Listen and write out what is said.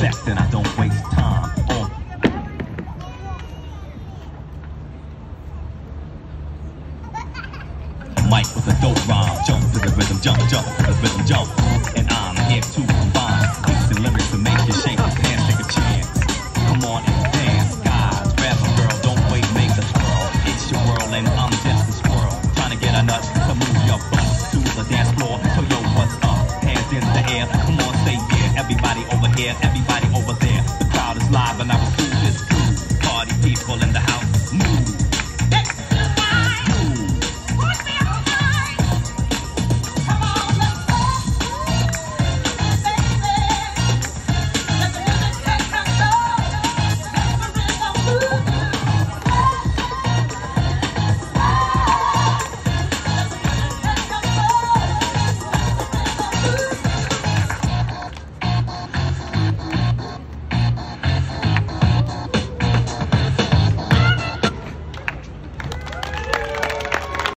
best and I don't waste time on mic with a dope rhyme, jump to the rhythm, jump, jump to the rhythm, jump. everybody over there. The crowd is live and I repeat.